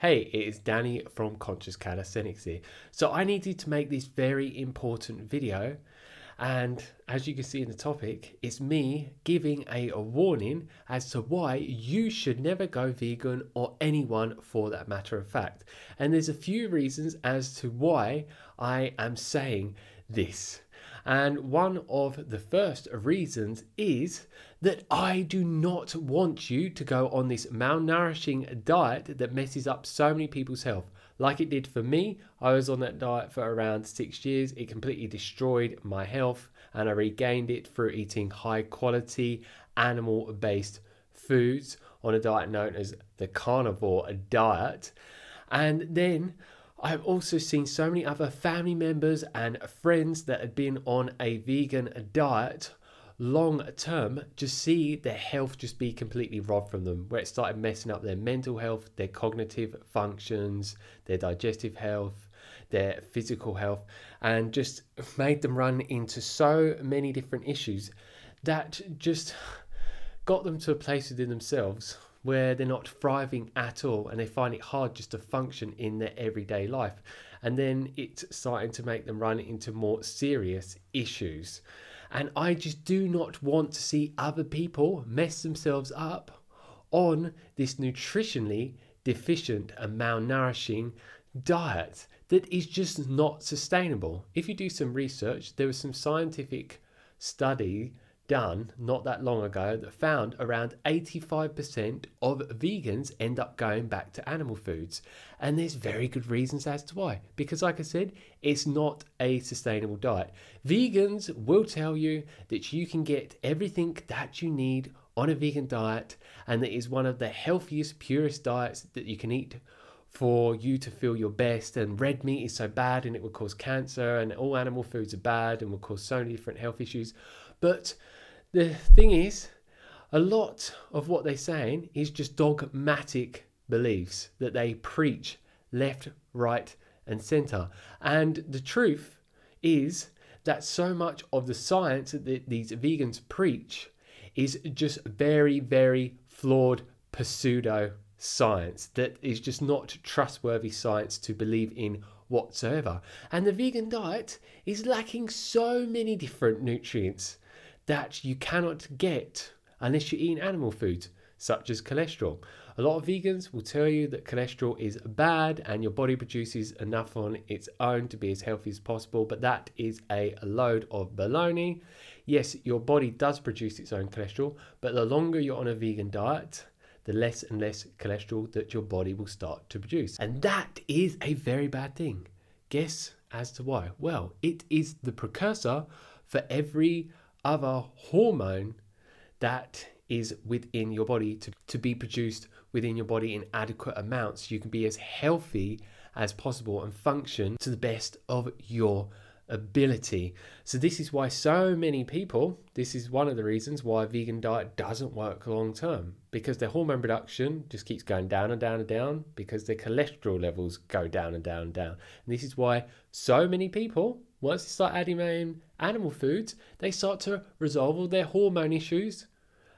Hey, it is Danny from Conscious Calisthenics here. So I needed to make this very important video and as you can see in the topic, it's me giving a, a, warning as to why you should never go vegan or anyone for that matter of fact. And there's a few reasons as to why I am saying this. And one of the first reasons is that I do not want you to go on this malnourishing diet that messes up so many people's health like it did for me. I was on that diet for around six years. It completely destroyed my health, and I regained it through eating high quality animal based foods on a diet known as the carnivore diet. And then I've also seen so many other family members and friends that had been on a vegan diet long term just see their health just be completely robbed from them, where it started messing up their mental health, their cognitive functions, their digestive health, their physical health, and just made them run into so many different issues that just got them to a place within themselves where they're not thriving at all and they find it hard just to function in their everyday life. And then it's starting to make them run into more serious issues. And I just do not want to see other people mess themselves up on this nutritionally deficient and malnourishing diet that is just not sustainable. If you do some research, there was some scientific study done not that long ago that found around 85% of vegans end up going back to animal foods. And there's very good reasons as to why. Because, like I said, it's not a sustainable diet. Vegans will tell you that you can get everything that you need on a vegan diet, and that is one of the healthiest, purest diets that you can eat for you to feel your best and red meat is so bad and it will cause cancer and all animal foods are bad and will cause so many different health issues but the thing is, a lot of what they're saying is just dogmatic beliefs that they preach left, right, and center. And the truth is that so much of the science that these vegans preach is just very, very flawed pseudo science that is just not trustworthy science to believe in whatsoever. And the vegan diet is lacking so many different nutrients that you cannot get unless you're eating animal foods, such as cholesterol. A lot of vegans will tell you that cholesterol is bad and your body produces enough on its own to be as healthy as possible, but that is a load of baloney. Yes, your body does produce its own cholesterol, but the longer you're on a vegan diet, the less and less cholesterol that your body will start to produce. And that is a very bad thing. Guess as to why? Well, it is the precursor for every other hormone that is within your body to, to be produced within your body in adequate amounts. You can be as healthy as possible and function to the best of your ability. So this is why so many people, this is one of the reasons why vegan diet doesn't work long term because their hormone production just keeps going down and down and down because their cholesterol levels go down and down and down. And this is why so many people once they start adding in animal foods, they start to resolve all their hormone issues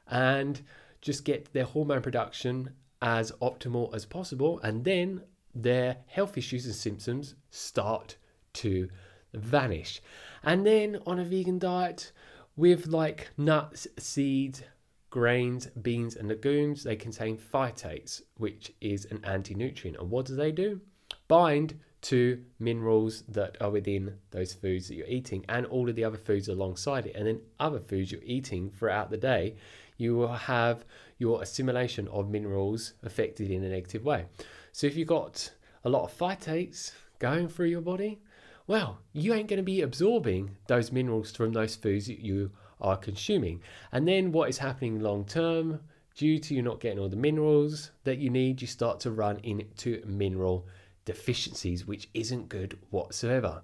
and just get their hormone production as optimal as possible. And then their health issues and symptoms start to vanish. And then on a vegan diet with like nuts, seeds, grains, beans, and legumes, they contain phytates, which is an anti nutrient. And what do they do? Bind to minerals that are within those foods that you're eating and all of the other foods alongside it. And then other foods you're eating throughout the day, you will have your assimilation of minerals affected in a negative way. So if you've got a lot of phytates going through your body, well, you ain't going to be absorbing those minerals from those foods that you are consuming. And then what is happening long term, due to you not getting all the minerals that you need, you start to run into mineral deficiencies, which isn't good whatsoever.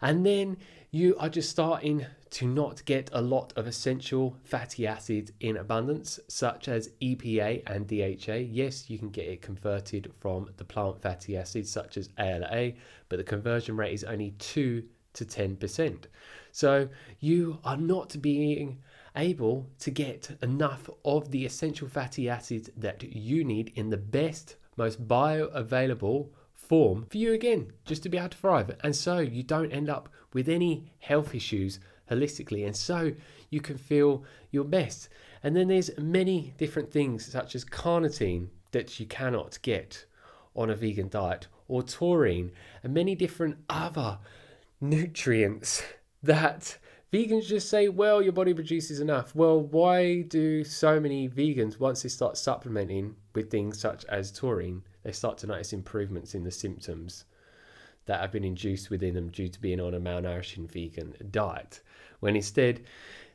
And then you are just starting to not get a lot of essential fatty acids in abundance, such as EPA and DHA. Yes, you can get it converted from the plant fatty acids, such as ALA, but the conversion rate is only 2 to 10%. So you are not being able to get enough of the essential fatty acids that you need in the best most bioavailable form for you again, just to be able to thrive. And so you don't end up with any health issues holistically. And so you can feel your best. And then there's many different things such as carnitine that you cannot get on a vegan diet or taurine and many different other nutrients that vegans just say, well, your body produces enough. Well, why do so many vegans, once they start supplementing with things such as taurine, they start to notice improvements in the symptoms that have been induced within them due to being on a malnourishing vegan diet? When instead,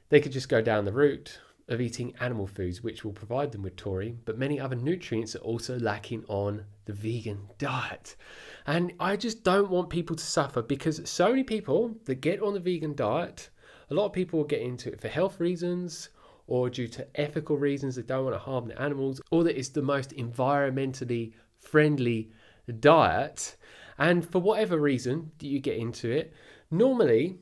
they could just go down the route of eating animal foods, which will provide them with taurine, but many other nutrients are also lacking on the vegan diet. And I just don't want people to suffer because so many people that get on the vegan diet, a lot of people get into it for health reasons or due to ethical reasons they don't want to harm the animals, or that it's the most environmentally friendly diet. And for whatever reason that you get into it, normally,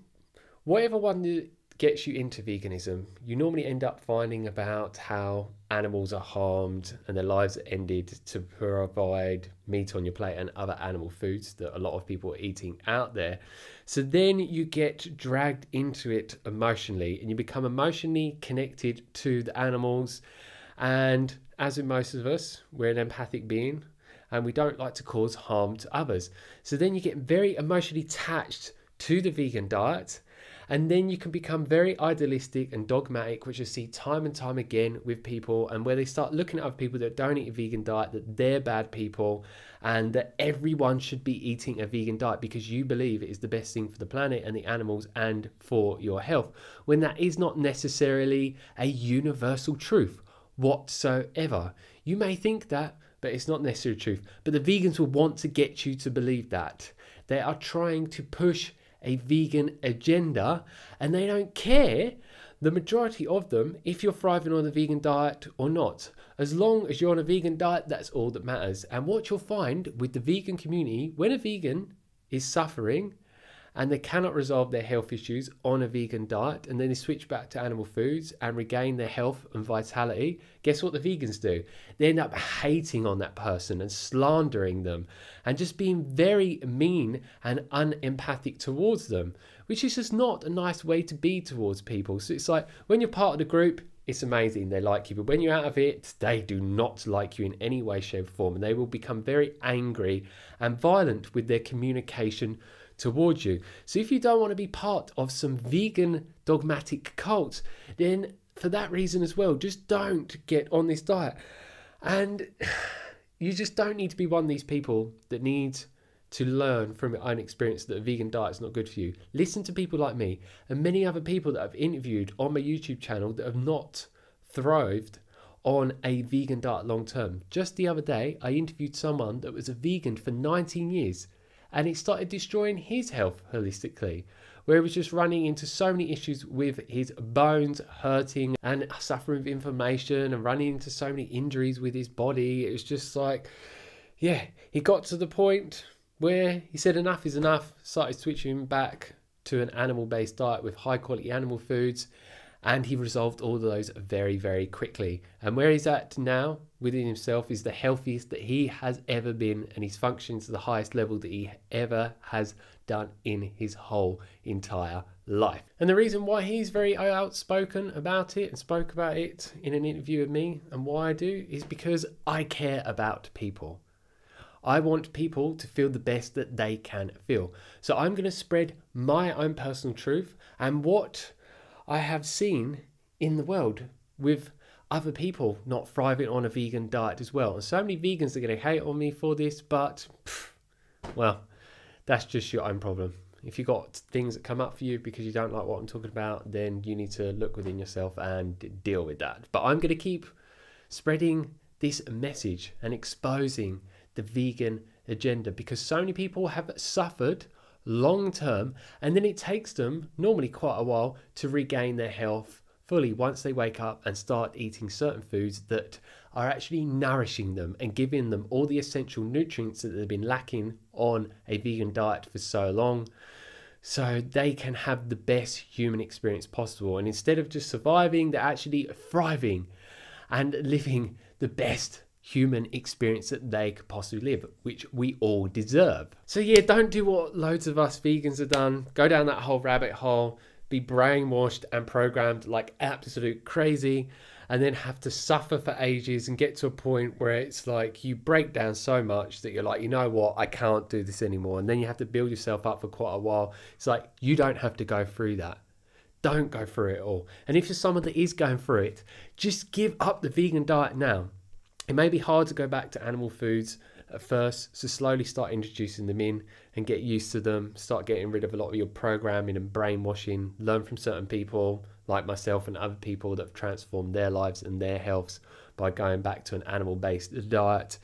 whatever one gets you into veganism, you normally end up finding about how animals are harmed and their lives are ended to provide meat on your plate and other animal foods that a lot of people are eating out there. So then you get dragged into it emotionally and you become emotionally connected to the animals. And as with most of us, we're an empathic being and we don't like to cause harm to others. So then you get very emotionally attached to the vegan diet and then you can become very idealistic and dogmatic, which you see time and time again with people, and where they start looking at other people that don't eat a vegan diet, that they're bad people, and that everyone should be eating a vegan diet because you believe it is the best thing for the planet and the animals and for your health, when that is not necessarily a universal truth whatsoever. You may think that, but it's not necessarily truth. But the vegans will want to get you to believe that. They are trying to push a vegan agenda and they don't care the majority of them if you're thriving on a vegan diet or not. As long as you're on a vegan diet, that's all that matters. And what you'll find with the vegan community, when a vegan is suffering and they cannot resolve their health issues on a vegan diet and then they switch back to animal foods and regain their health and vitality, guess what the vegans do? They end up hating on that person and slandering them and just being very mean and unempathic towards them, which is just not a nice way to be towards people. So it's like when you're part of the group, it's amazing they like you but when you're out of it they do not like you in any way shape or form and they will become very angry and violent with their communication towards you. So if you don't want to be part of some vegan dogmatic cult, then for that reason as well, just don't get on this diet. And you just don't need to be one of these people that needs to learn from your own experience that a vegan diet is not good for you. Listen to people like me and many other people that I've interviewed on my YouTube channel that have not thrived on a vegan diet long term. Just the other day, I interviewed someone that was a vegan for 19 years and it started destroying his health holistically where he was just running into so many issues with his bones hurting and suffering with inflammation and running into so many injuries with his body. It was just like yeah he got to the point where he said enough is enough started switching back to an animal based diet with high quality animal foods and he resolved all of those very very quickly. And where he's at now within himself is the healthiest that he has ever been and he's functioning to the highest level that he ever has done in his whole entire life. And the reason why he's very outspoken about it and spoke about it in an interview with me and why i do is because i care about people. I want people to feel the best that they can feel. So I'm going to spread my own personal truth and what I have seen in the world with other people not thriving on a vegan diet as well. And so many vegans are going to hate on me for this, but pff, well, that's just your own problem. If you've got things that come up for you because you don't like what I'm talking about, then you need to look within yourself and deal with that. But I'm going to keep spreading this message and exposing the vegan agenda because so many people have suffered long term, and then it takes them normally quite a while to regain their health fully once they wake up and start eating certain foods that are actually nourishing them and giving them all the essential nutrients that they've been lacking on a vegan diet for so long so they can have the best human experience possible. And instead of just surviving they're actually thriving and living the best human experience that they could possibly live, which we all deserve. So, yeah, don't do what loads of us vegans have done. Go down that whole rabbit hole, be brainwashed and programmed like absolute crazy, and then have to suffer for ages and get to a point where it's like you break down so much that you're like, you know what, I can't do this anymore. And then you have to build yourself up for quite a while. It's like you don't have to go through that don't go through it all. And if you're someone that is going through it, just give up the vegan diet now. It may be hard to go back to animal foods at first, so slowly start introducing them in and get used to them. Start getting rid of a lot of your programming and brainwashing. Learn from certain people like myself and other people that have transformed their lives and their healths by going back to an animal based diet.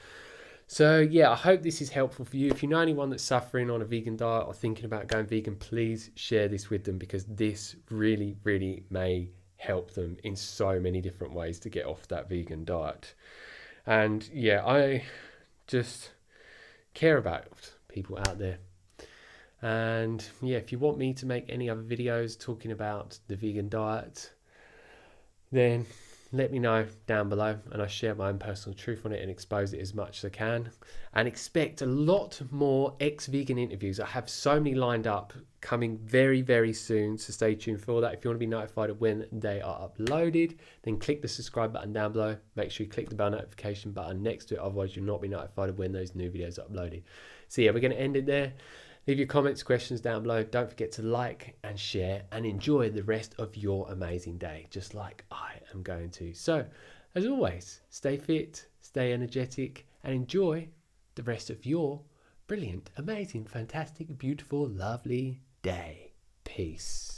So, yeah, I hope this is helpful for you. If you know anyone that's suffering on a vegan diet or thinking about going vegan, please share this with them because this really, really may help them in so many different ways to get off that vegan diet. And yeah, I just care about people out there. And yeah, if you want me to make any other videos talking about the vegan diet, then let me know down below and I share my own personal truth on it and expose it as much as I can. And expect a lot more ex vegan interviews. I have so many lined up coming very, very soon. So stay tuned for that. If you want to be notified of when they are uploaded, then click the subscribe button down below. Make sure you click the bell notification button next to it, otherwise, you'll not be notified of when those new videos are uploaded. So, yeah, we're going to end it there. Leave your comments, questions down below. Don't forget to like and share and enjoy the rest of your amazing day, just like I am going to. So, as always, stay fit, stay energetic, and enjoy the rest of your brilliant, amazing, fantastic, beautiful, lovely day. Peace.